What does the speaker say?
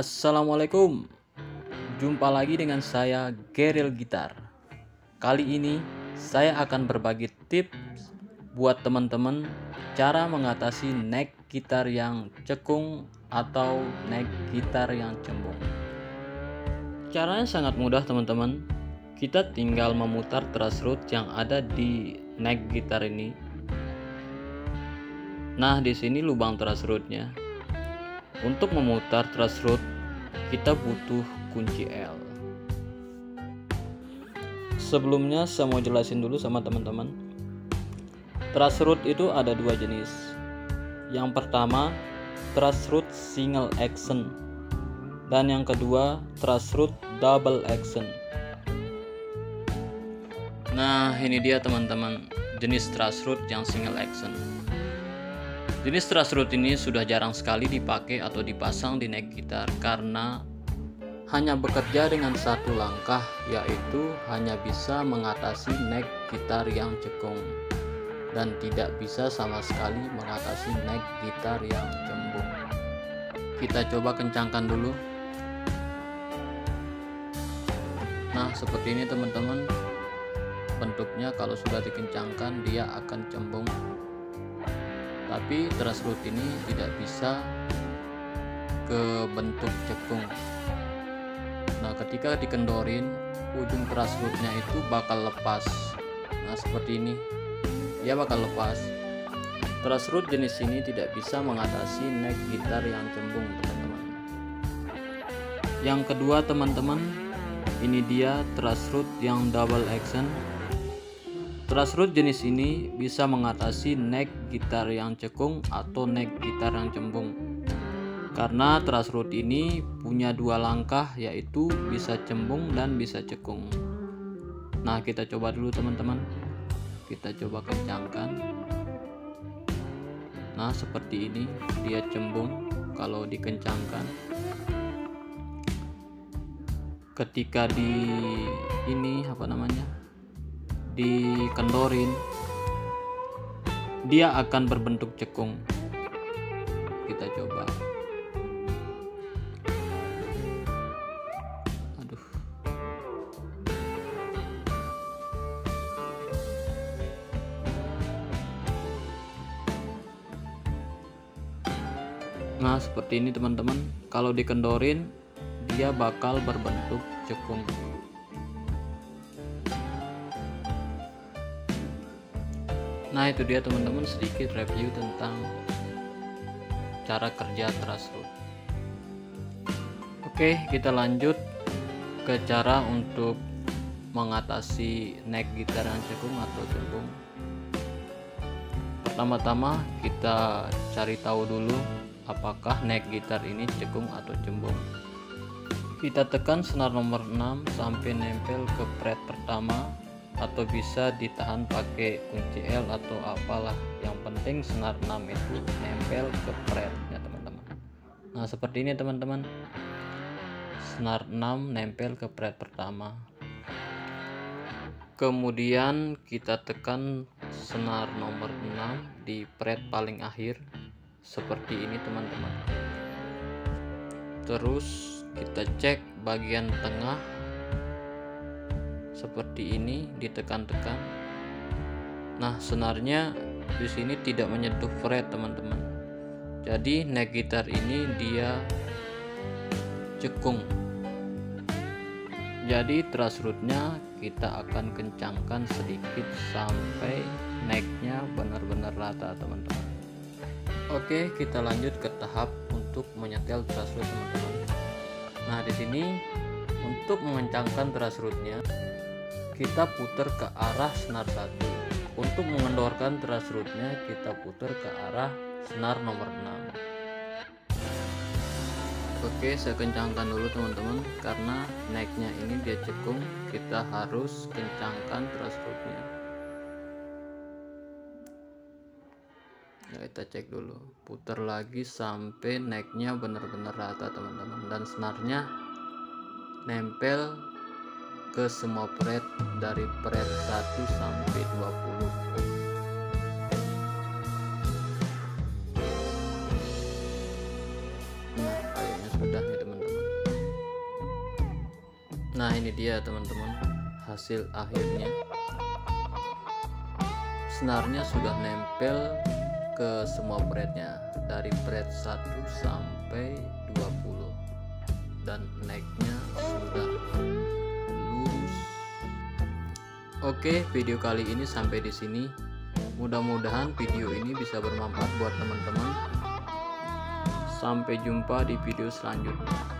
Assalamualaikum. Jumpa lagi dengan saya Geril Gitar. Kali ini saya akan berbagi tips buat teman-teman cara mengatasi neck gitar yang cekung atau neck gitar yang cembung. Caranya sangat mudah teman-teman. Kita tinggal memutar truss root yang ada di neck gitar ini. Nah di sini lubang truss rootnya untuk memutar root, kita butuh kunci L. Sebelumnya saya mau jelasin dulu sama teman-teman. Root itu ada dua jenis. Yang pertama, root single action. Dan yang kedua, root double action. Nah, ini dia teman-teman, jenis root yang single action. Jenis truss root ini sudah jarang sekali dipakai atau dipasang di neck gitar karena hanya bekerja dengan satu langkah yaitu hanya bisa mengatasi neck gitar yang cekung dan tidak bisa sama sekali mengatasi neck gitar yang cembung. Kita coba kencangkan dulu. Nah, seperti ini teman-teman. Bentuknya kalau sudah dikencangkan dia akan cembung tapi truss root ini tidak bisa ke bentuk cekung nah ketika dikendorin ujung truss rootnya itu bakal lepas. Nah seperti ini. Dia bakal lepas. Truss root jenis ini tidak bisa mengatasi neck gitar yang cembung teman-teman. Yang kedua teman-teman ini dia truss root yang double action Truss root jenis ini bisa mengatasi neck gitar yang cekung atau neck gitar yang cembung. Karena truss root ini punya dua langkah yaitu bisa cembung dan bisa cekung. Nah, kita coba dulu teman-teman. Kita coba kencangkan. Nah, seperti ini dia cembung kalau dikencangkan. Ketika di ini apa namanya? Dikendorin dia akan berbentuk cekung. Kita coba. Aduh. Nah seperti ini teman-teman. Kalau dikendorin dia bakal berbentuk cekung Nah itu dia teman-teman sedikit review tentang cara kerja truss root. Oke kita lanjut ke cara untuk mengatasi neck gitar yang cekung atau cembung. Pertama-tama kita cari tahu dulu apakah neck gitar ini cekung atau cembung. Kita tekan senar nomor 6 sampai nempel ke fret pertama atau bisa ditahan pakai kunci L atau apalah. Yang penting senar 6 itu nempel ke fretnya teman-teman. Nah seperti ini teman-teman. Senar 6 nempel ke fret pertama. Kemudian kita tekan senar nomor 6 di fret paling akhir. Seperti ini teman-teman. Terus kita cek bagian tengah seperti ini ditekan-tekan. Nah senarnya di sini tidak menyentuh fret teman-teman. Jadi neck gitar ini dia cekung jadi truss rootnya kita akan kencangkan sedikit sampai necknya benar-benar rata teman-teman. Oke kita lanjut ke tahap untuk menyetel truss root teman-teman. Nah di sini untuk mengencangkan truss rootnya kita putar ke arah senar satu. Untuk mengendorkan truss rootnya kita putar ke arah senar nomor 6 oke saya kencangkan dulu teman-teman. Karena naiknya ini dia cekung kita harus kencangkan truss rootnya ya kita cek dulu. Putar lagi sampai naiknya benar-benar rata teman-teman. Dan senarnya nempel ke semua fret dari fret 1 sampai 20 nah kayaknya sudah nih teman-teman. Nah ini dia teman-teman hasil akhirnya. Senarnya sudah nempel ke semua breadnya dari bread 1 sampai 20 dan necknya sudah oke video kali ini sampai di sini. Mudah-mudahan video ini bisa bermanfaat buat teman-teman. Sampai jumpa di video selanjutnya